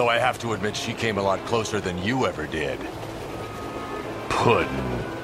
Though I have to admit she came a lot closer than you ever did. Puddin'.